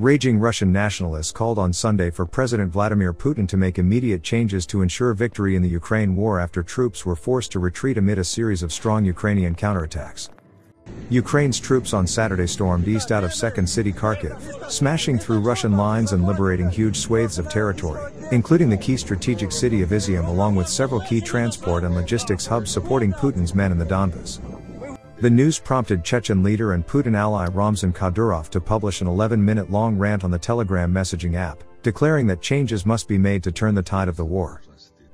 Raging Russian nationalists called on Sunday for President Vladimir Putin to make immediate changes to ensure victory in the Ukraine war after troops were forced to retreat amid a series of strong Ukrainian counterattacks. Ukraine's troops on Saturday stormed east out of second city Kharkiv, smashing through Russian lines and liberating huge swathes of territory, including the key strategic city of Izium along with several key transport and logistics hubs supporting Putin's men in the Donbas. The news prompted Chechen leader and Putin ally Ramzan Kadyrov to publish an 11 minute long rant on the Telegram messaging app, declaring that changes must be made to turn the tide of the war.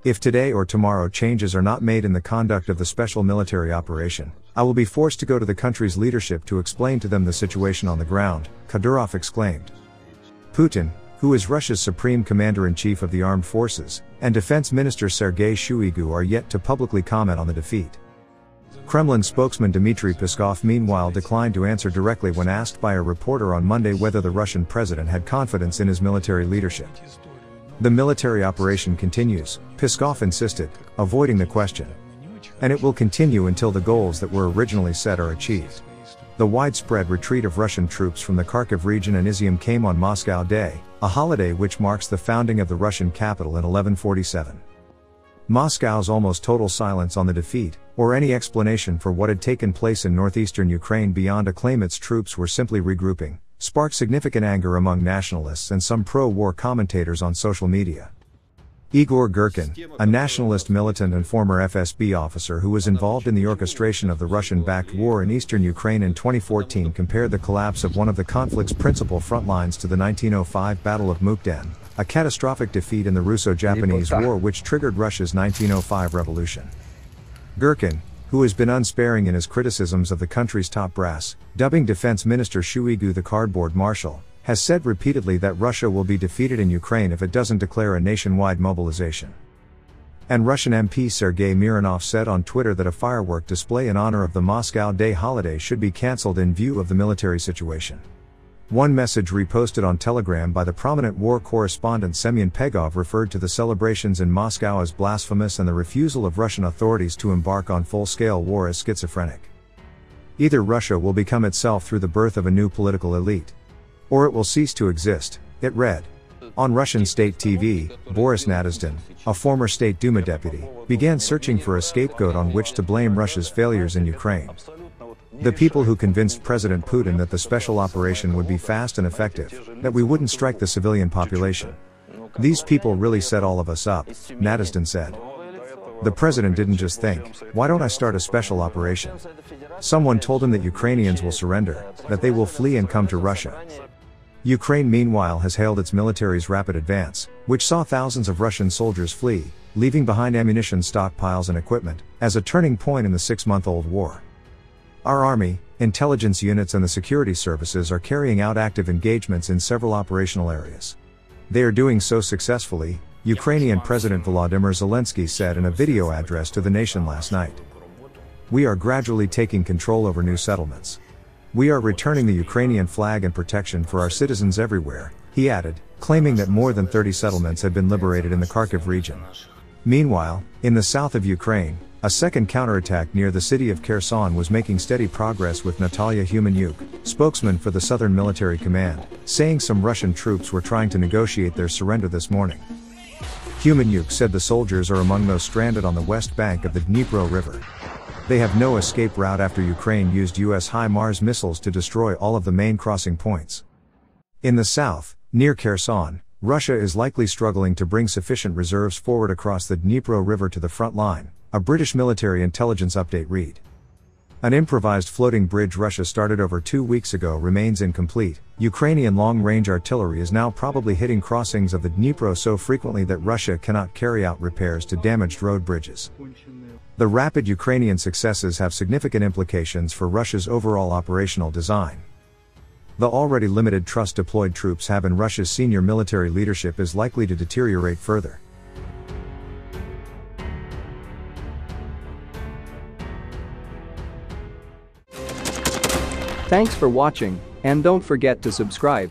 If today or tomorrow changes are not made in the conduct of the special military operation, I will be forced to go to the country's leadership to explain to them the situation on the ground, Kadyrov exclaimed. Putin, who is Russia's supreme commander in chief of the armed forces, and defense minister Sergei Shoigu are yet to publicly comment on the defeat. Kremlin spokesman Dmitry Peskov meanwhile declined to answer directly when asked by a reporter on Monday whether the Russian president had confidence in his military leadership. The military operation continues, Peskov insisted, avoiding the question. And it will continue until the goals that were originally set are achieved. The widespread retreat of Russian troops from the Kharkiv region and Izium came on Moscow Day, a holiday which marks the founding of the Russian capital in 1147. Moscow's almost total silence on the defeat, or any explanation for what had taken place in northeastern Ukraine beyond a claim its troops were simply regrouping, sparked significant anger among nationalists and some pro war commentators on social media. Igor Girkin, a nationalist militant and former FSB officer who was involved in the orchestration of the Russian backed war in eastern Ukraine in 2014, compared the collapse of one of the conflict's principal front lines to the 1905 Battle of Mukden, a catastrophic defeat in the Russo Japanese War which triggered Russia's 1905 revolution. Girkin, who has been unsparing in his criticisms of the country's top brass, dubbing Defense Minister Shoigu the cardboard marshal, has said repeatedly that Russia will be defeated in Ukraine if it doesn't declare a nationwide mobilization. And Russian MP Sergei Mironov said on Twitter that a firework display in honor of the Moscow Day holiday should be cancelled in view of the military situation. One message reposted on Telegram by the prominent war correspondent Semyon Pegov referred to the celebrations in Moscow as blasphemous and the refusal of Russian authorities to embark on full scale war as schizophrenic. Either Russia will become itself through the birth of a new political elite, or it will cease to exist, it read. On Russian state TV, Boris Nadezhdin, a former State Duma deputy, began searching for a scapegoat on which to blame Russia's failures in Ukraine. The people who convinced President Putin that the special operation would be fast and effective, that we wouldn't strike the civilian population. These people really set all of us up, Nadezhdin said. The president didn't just think, why don't I start a special operation? Someone told him that Ukrainians will surrender, that they will flee and come to Russia. Ukraine meanwhile has hailed its military's rapid advance, which saw thousands of Russian soldiers flee, leaving behind ammunition stockpiles and equipment, as a turning point in the six month old war. Our Army, intelligence units, and the security services are carrying out active engagements in several operational areas. They are doing so successfully, Ukrainian President Volodymyr Zelensky said in a video address to the nation last night. We are gradually taking control over new settlements. We are returning the Ukrainian flag and protection for our citizens everywhere, he added, claiming that more than 30 settlements had been liberated in the Kharkiv region. Meanwhile, in the south of Ukraine, a second counterattack near the city of Kherson was making steady progress with Natalia Humeniuk, spokesman for the Southern Military Command, saying some Russian troops were trying to negotiate their surrender this morning. Humeniuk said the soldiers are among those stranded on the west bank of the Dnipro River. They have no escape route after Ukraine used US HIMARS missiles to destroy all of the main crossing points. In the south, near Kherson, Russia is likely struggling to bring sufficient reserves forward across the Dnipro River to the front line, a British military intelligence update read. An improvised floating bridge Russia started over two weeks ago remains incomplete. Ukrainian long range artillery is now probably hitting crossings of the Dnipro so frequently that Russia cannot carry out repairs to damaged road bridges. The rapid Ukrainian successes have significant implications for Russia's overall operational design. The already limited trust deployed troops have in Russia's senior military leadership is likely to deteriorate further. Thanks for watching, and don't forget to subscribe.